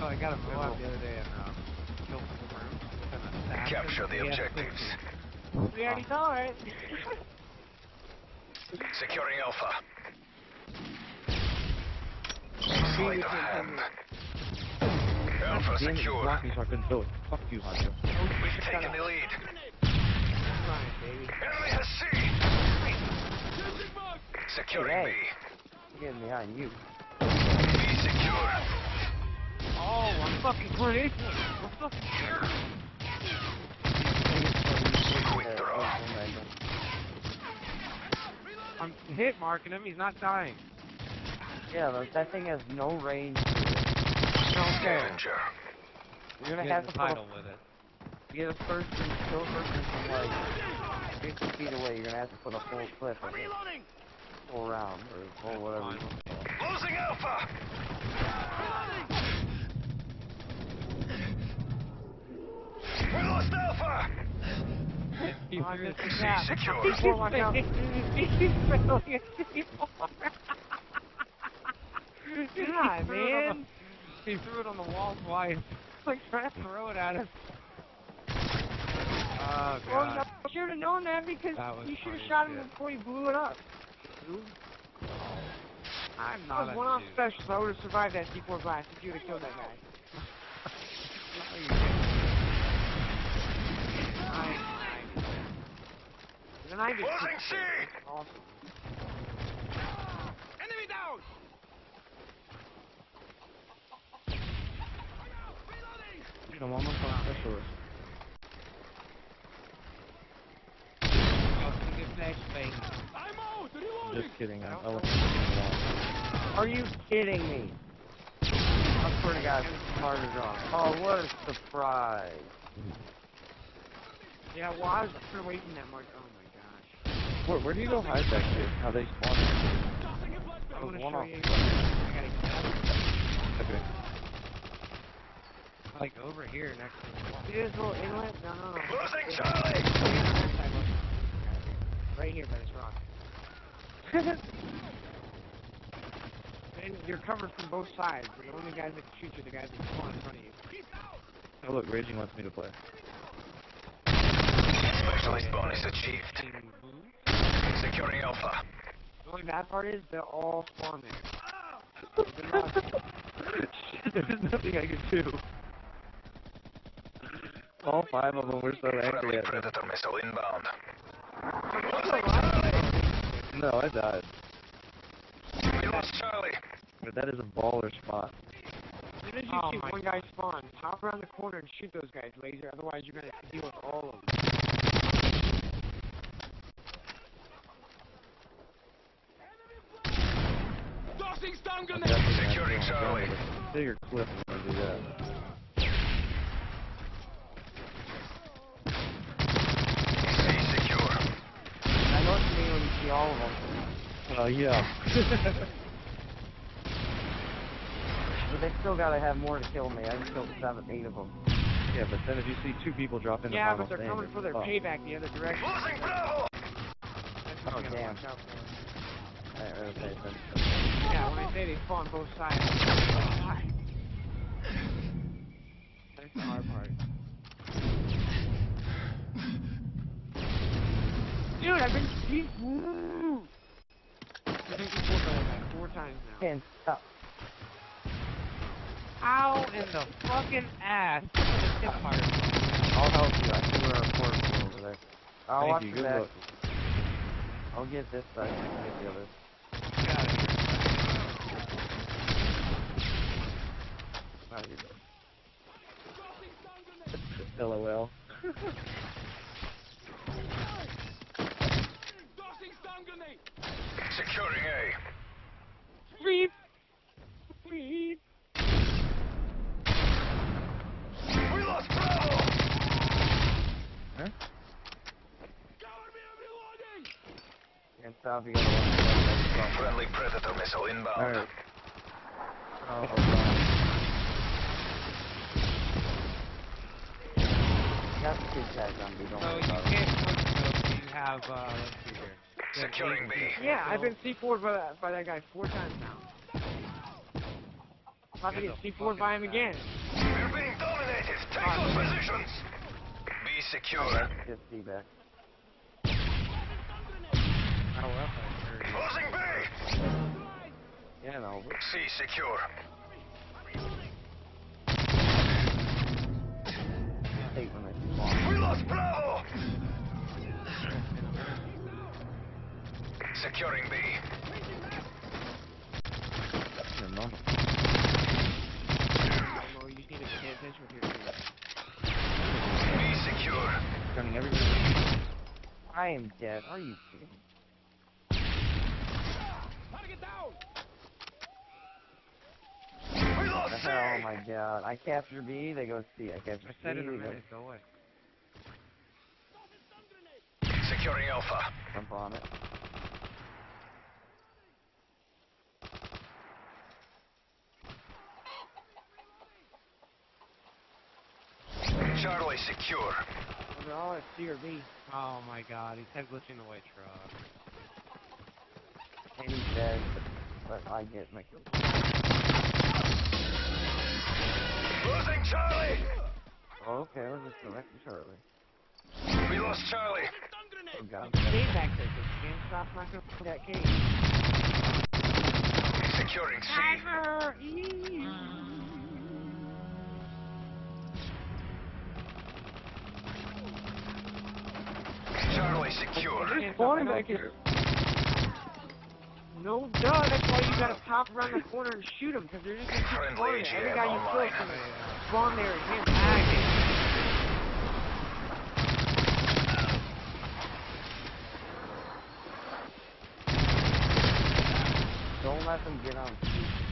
Oh, I got a blow the other day and um, killed some room. Capture the objectives. We already saw it. Securing Alpha. Being Sleight of hand. Alpha Damn it, you secured. blocked me so I couldn't do it. Fuck you, Hunter. We've taken the lead. Fine, baby. Enemy has C. Securing Hey. B. I'm getting behind you. B secure. I'm fucking grenade. What the fuck? Quick draw. I'm hit marking him. He's not dying. Yeah, but that thing has no range. Scavenger. You're gonna Get have to put title with it. get a person, kill person from like 50 feet away. You're gonna have to put a full clip of it. Full round or full whatever. Losing Alpha. We lost Alpha. Oh, secure. C4, watch out. He's failing at C4. God, man. He threw it on the wall twice. like trying to throw it at us. Oh Well, god. you should have known that because That you should have shot him before he blew it up. I'm I not was a one off special, I would have survived that C4 blast if you would have killed that guy. I, I, then I just Losing C. awesome. Enemy down. Dude, I'm almost on specialist. Oh, it's a good flashbang. Just kidding. I'm elephant. Are you kidding me? I swear to God, hard to draw. Oh, what a surprise. Yeah, well, I was away from that much. Oh my gosh. Where, where do you go hide back here? How they spawn? I want to one off. you. I gotta get out. Okay. Like over here next to the wall. See this little inlet? No, no, no. Losing Charlie. Yeah, that side, look. Right here by this rock. and you're covered from both sides. The only guys that can shoot you are the guys that spawn in front of you. Oh look, Raging wants me to play. Specialist bonus achieved. Securing Alpha. The only bad part is they're all spawn there. Good luck. There's nothing I can do. All five of them were so Friendly angry at me. Predator missile inbound. No, I died. We lost Charlie. But that is a baller spot. As soon as you Oh see my one guy spawn, hop around the corner and shoot those guys, laser. Otherwise, you're gonna have to deal with all of them. I'm definitely gonna have to Securing Charlie. a Bigger clip when I do that. C secure. I know what you mean when you see all of them. Oh yeah. But they still gotta have more to kill me. I just killed seven, eight of them. yeah, but then if you see two people drop into Yeah, final but they're stand, coming for their fucked. payback the other direction. Losing Bravo. That's what Oh, you gotta oh, damn. For. Alright, okay. Yeah, when I say they spawn both sides. That's the hard part. Dude, I've been. Woo! I've been four times now, four times now. Can't stop. How in the fucking ass? Look at the tip part. I'll help you. I see where our force is over there. I'll Thank watch you, good luck. I'll get this side. I'll get the other. Get out of here. Oh, you're good. LOL. Securing A. Reap! Reap! We lost Bravo. Huh? Can't stop. You gotta watch the back. Friendly Predator missile inbound. Alright. Oh, hold on. Got the two tags on me. Don't So you about can't quick scope. You have, uh, let's see here. Securing B. Yeah, I've been. C4'd by that, by that guy four times now. About to Get get C4 by him fucking again. We're being dominated. Take those positions. Be secure. Get C back. Oh, well, I heard you. Closing B. Yeah, no. C secure. Spawn. We lost Bravo. Securing B. I don't know. You need to pay attention with your. B secure. Turning everybody. I am dead. Are you kidding? We lost C. oh my god. I capture B, they go C. I capture I said C, in a minute, go away. Securing Alpha. jump on it. Charlie secure. They're all at C or B. Oh my god, he's head glitching the white truck. And he's dead, but, but I get my kill. Losing Charlie. Oh, okay, I was just selecting Charlie. We lost Charlie. Oh god. Back there, because can't stop knocking on that cage. Securing C. Tiger! Charlie secure. There's one back here. No, duh, that's why you gotta pop around the corner and shoot them, because they're just gonna keep Friendly spawning there. Every guy you kill is gonna spawn there again. Ah, Don't let them get on C.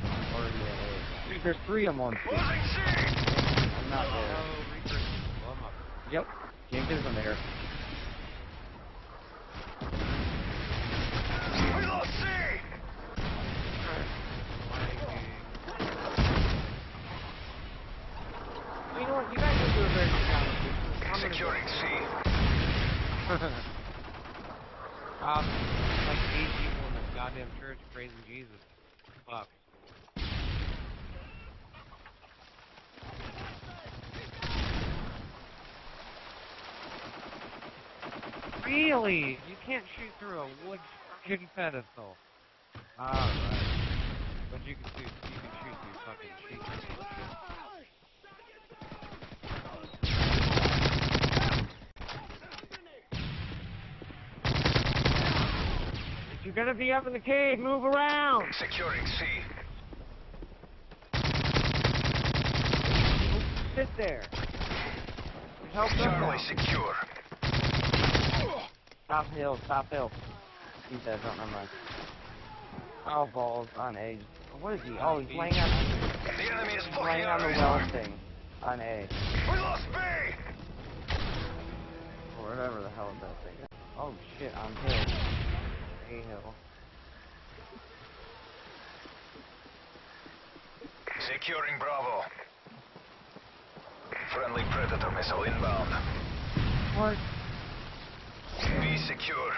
I'm already at A. Dude, there's three of them on C. Losing C. I'm not Oh, there. Reaper. Blow him up. Yep. Can't get there. We lost C. You know what? You guys didn't do a very good job of this. Securing. C. um, like eight people in this goddamn church praising Jesus. Fuck. Really? You can't shoot through a wood fucking pedestal. Alright. But you can shoot, you can shoot through fucking sheets and bullshit. If you're gonna be up in the cave, move around! Securing C. Sit there. Help Charlie secure. Top hill, top hill. Dead, don't oh, never mind. Oh, balls on A. What is he? Oh, he's laying on, The enemy is he's laying on the well thing. On A. We lost B. Or whatever the hell that thing is. Oh shit, on hill. A hill. Securing Bravo. Friendly Predator missile inbound. What? B secure.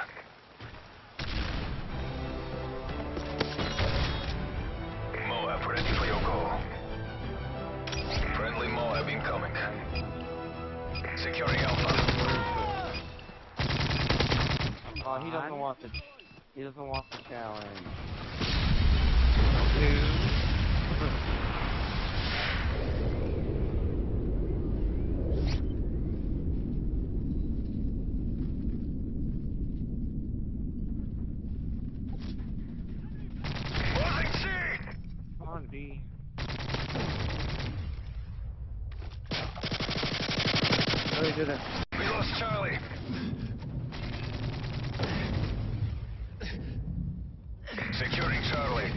Moab ready for your call. Friendly Moab incoming. Securing Alpha. Oh, he doesn't want the. He doesn't want the challenge. Losing on, B. No, they didn't. We lost Charlie. Securing Charlie.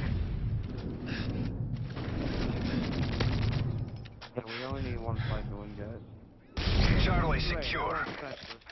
Yeah, we only need one fight to win, guys. Charlie secure. Specialist.